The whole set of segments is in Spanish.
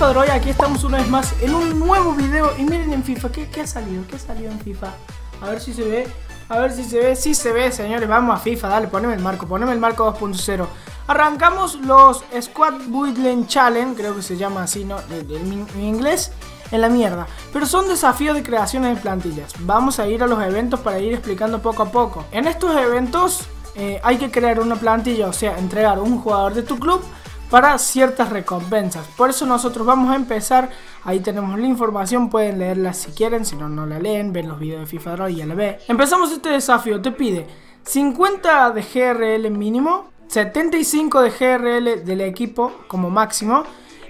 FIFA Droid, aquí estamos una vez más en un nuevo video Y miren en FIFA, ¿qué, ha salido? ¿Qué ha salido en FIFA? A ver si se ve, a ver si se ve, sí se ve señores, vamos a FIFA, dale, poneme el marco, poneme el marco 2.0 Arrancamos los Squad Building Challenge, creo que se llama así, ¿no? En inglés, en la mierda Pero son desafíos de creaciones de plantillas Vamos a ir a los eventos para ir explicando poco a poco En estos eventos eh, hay que crear una plantilla, o sea, entregar un jugador de tu club para ciertas recompensas. Por eso nosotros vamos a empezar, ahí tenemos la información, pueden leerla si quieren, si no, no la leen, ven los videos de FIFA Draw y ya la ve. Empezamos este desafío, te pide 50 de GRL mínimo, 75 de GRL del equipo como máximo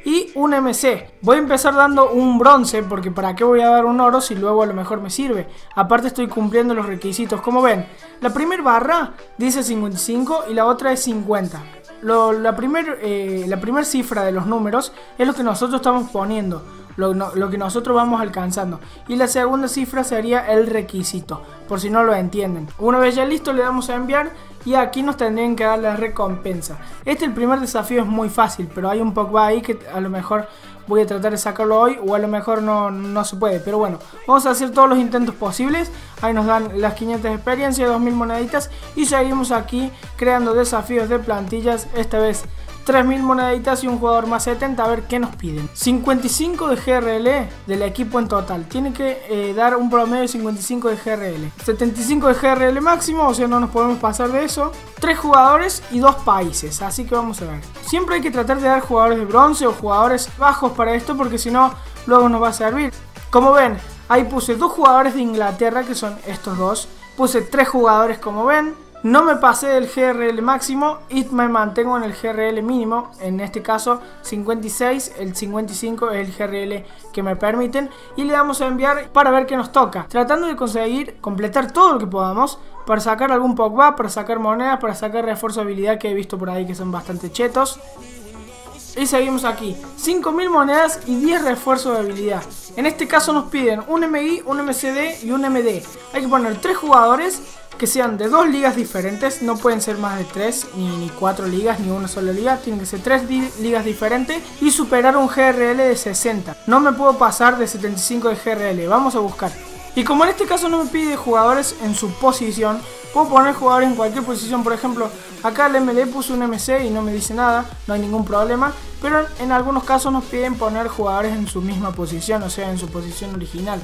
y un MC. Voy a empezar dando un bronce porque para qué voy a dar un oro si luego a lo mejor me sirve. Aparte estoy cumpliendo los requisitos. Como ven, la primera barra dice 55 y la otra es 50 la primera eh, cifra de los números es lo que nosotros estamos poniendo, lo, que nosotros vamos alcanzando. Y la segunda cifra sería el requisito, por si no lo entienden. Una vez ya listo le damos a enviar y aquí nos tendrían que dar la recompensa. Este el primer desafío es muy fácil, pero hay un poco ahí que a lo mejor voy a tratar de sacarlo hoy o a lo mejor no, no se puede. Pero bueno, vamos a hacer todos los intentos posibles. Ahí nos dan las 500 de experiencia, 2000 moneditas y seguimos aquí creando desafíos de plantillas. Esta vez 3000 moneditas y un jugador más 70, a ver qué nos piden. 55 de GRL del equipo en total. Tiene que eh, dar un promedio de 55 de GRL. 75 de GRL máximo, o sea, no nos podemos pasar de eso. 3 jugadores y 2 países, así que vamos a ver. Siempre hay que tratar de dar jugadores de bronce o jugadores bajos para esto, porque si no, luego nos va a servir. Como ven, ahí puse 2 jugadores de Inglaterra, que son estos dos. Puse 3 jugadores, como ven. No me pasé del GRL máximo y me mantengo en el GRL mínimo, en este caso 56, el 55 es el GRL que me permiten y le damos a enviar para ver qué nos toca, tratando de conseguir completar todo lo que podamos para sacar algún Pogba, para sacar monedas, para sacar refuerzo de habilidad que he visto por ahí que son bastante chetos. Y seguimos aquí, 5000 monedas y 10 refuerzos de habilidad. En este caso nos piden un MI, un MCD y un MD. Hay que poner 3 jugadores que sean de dos ligas diferentes, no pueden ser más de tres, ni, ni cuatro ligas, ni una sola liga, tienen que ser tres ligas diferentes y superar un GRL de 60. No me puedo pasar de 75 de GRL, vamos a buscar. Y como en este caso no me pide jugadores en su posición, puedo poner jugadores en cualquier posición. Por ejemplo, acá el MD puso un MC y no me dice nada, no hay ningún problema. Pero en algunos casos nos piden poner jugadores en su misma posición, o sea, en su posición original.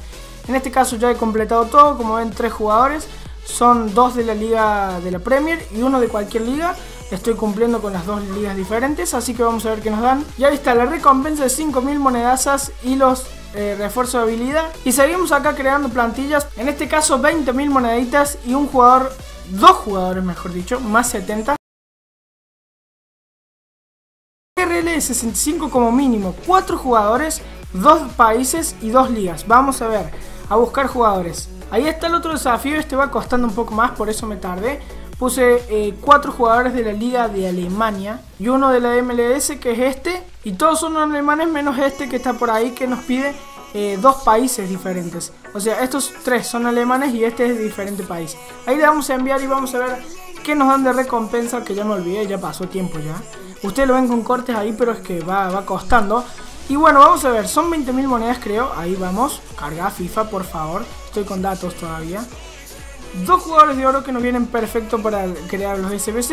En este caso ya he completado todo, como ven, tres jugadores son dos de la liga de la Premier y uno de cualquier liga. Estoy cumpliendo con las dos ligas diferentes, así que vamos a ver qué nos dan. Ya está la recompensa de 5000 monedazas y los eh, refuerzos de habilidad. Y seguimos acá creando plantillas. En este caso 20.000 moneditas y un jugador, dos jugadores mejor dicho, más 70. RL 65 como mínimo, cuatro jugadores, dos países y dos ligas. Vamos a ver, a buscar jugadores. Ahí está el otro desafío, este va costando un poco más, por eso me tardé. Puse eh, cuatro jugadores de la Liga de Alemania y uno de la MLS que es este. Y todos son alemanes menos este que está por ahí que nos pide eh, dos países diferentes. O sea, estos tres son alemanes y este es de diferente país. Ahí le vamos a enviar y vamos a ver qué nos dan de recompensa, que ya me olvidé, ya pasó tiempo ya. Ustedes lo ven con cortes ahí, pero es que va, va costando. Y bueno, vamos a ver, son 20.000 monedas creo, ahí vamos, carga FIFA por favor, estoy con datos todavía. Dos jugadores de oro que nos vienen perfecto para crear los SBC.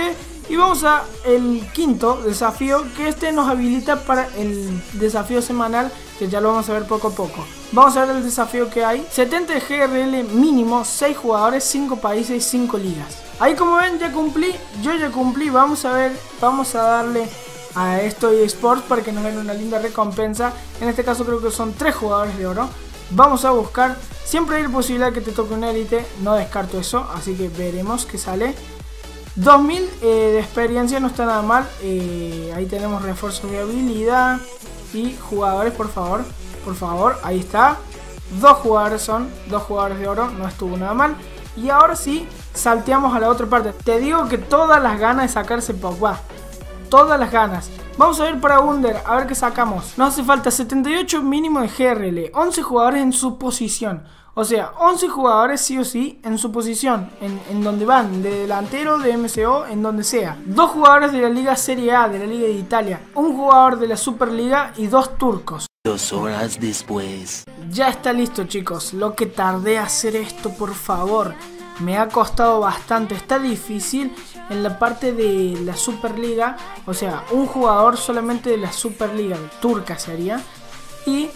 Y vamos a el quinto desafío, que este nos habilita para el desafío semanal, que ya lo vamos a ver poco a poco. Vamos a ver el desafío que hay. 70 GRL mínimo, 6 jugadores, 5 países y 5 ligas. Ahí como ven ya cumplí, yo ya cumplí, vamos a ver, vamos a darle a esto y Sports para que nos den una linda recompensa. En este caso creo que son tres jugadores de oro. Vamos a buscar. Siempre hay la posibilidad que te toque un élite. No descarto eso. Así que veremos qué sale. 2000 eh, de experiencia no está nada mal. Eh, ahí tenemos refuerzos de habilidad. Y jugadores, por favor. Por favor, ahí está. Dos jugadores son. Dos jugadores de oro. No estuvo nada mal. Y ahora sí, salteamos a la otra parte. Te digo que todas las ganas de sacarse Pogba todas las ganas. Vamos a ver para Under, a ver qué sacamos. Nos hace falta 78 mínimo de GRL, 11 jugadores en su posición. O sea, 11 jugadores sí o sí en su posición, en, donde van, de delantero, de MCO, en donde sea. Dos jugadores de la Liga Serie A, de la Liga de Italia, un jugador de la Superliga y dos turcos. Dos horas después. Ya está listo chicos, lo que tardé a hacer esto, por favor. Me ha costado bastante, está difícil en la parte de la Superliga, o sea, un jugador solamente de la Superliga turca sería y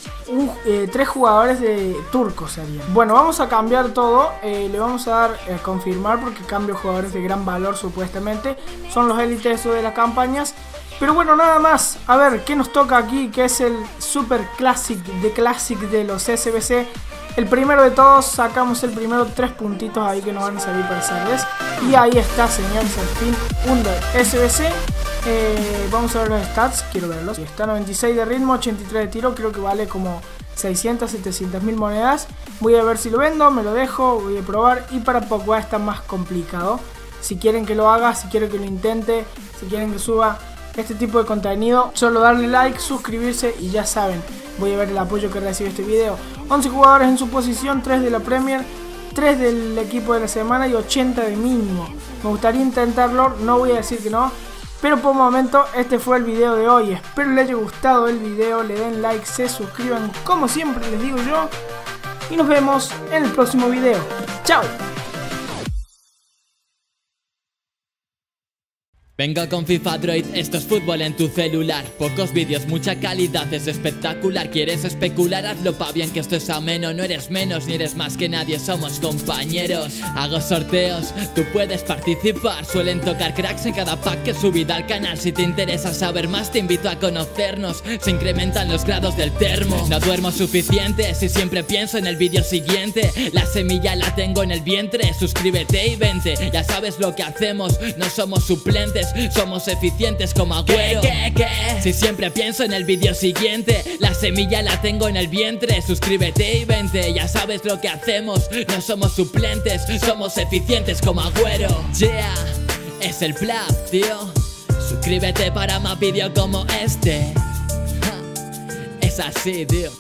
eh, tres jugadores de turcos serían. Bueno, vamos a cambiar todo. Eh, le vamos a dar a eh, confirmar porque cambio jugadores de gran valor supuestamente. Son los élites de las campañas. Pero bueno, nada más. A ver, ¿qué nos toca aquí? Que es el Super Classic de Classic de los SBC. El primero de todos, sacamos el primero tres puntitos ahí que nos van a salir para hacerles. Y ahí está, señores, al fin, Under SBC. Eh, vamos a ver los stats, quiero verlos. Está 96 de ritmo, 83 de tiro, creo que vale como 600, 700 mil monedas. Voy a ver si lo vendo, me lo dejo, voy a probar. Y para Pogba está más complicado. Si quieren que lo haga, si quieren que lo intente, si quieren que suba este tipo de contenido, solo darle like, suscribirse y ya saben, voy a ver el apoyo que recibe este video. 11 jugadores en su posición, 3 de la Premier, 3 del equipo de la semana y 80 de mínimo. Me gustaría intentarlo, no voy a decir que no, pero por momento este fue el video de hoy. Espero les haya gustado el video, le den like, se suscriban como siempre les digo yo. Y nos vemos en el próximo video. ¡Chao! Venga con FIFA Droid, esto es fútbol en tu celular. Pocos vídeos, mucha calidad, es espectacular. ¿Quieres especular? Hazlo pa' bien que esto es ameno. No eres menos ni eres más que nadie, somos compañeros. Hago sorteos, tú puedes participar. Suelen tocar cracks en cada pack que subida al canal. Si te interesa saber más te invito a conocernos. Se incrementan los grados del termo. No duermo suficiente si siempre pienso en el vídeo siguiente. La semilla la tengo en el vientre Suscríbete y vente, ya sabes lo que hacemos No somos suplentes somos eficientes como agüero. ¿Qué, qué, Si siempre pienso en el vídeo siguiente La semilla la tengo en el vientre. Suscríbete y vente, ya sabes lo que hacemos. No somos suplentes, somos eficientes como agüero. Yeah, es el plan, tío. Suscríbete para más vídeos como este. Es así, tío